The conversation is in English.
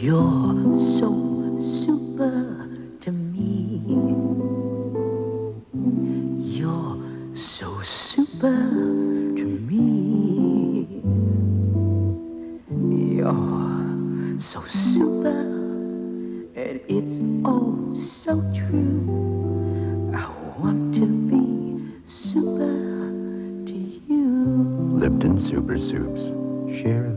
You're so super to me. You're so super to me. You're so super, and it's oh so true. I want to be super to you. Lipton Super Soups. Share the.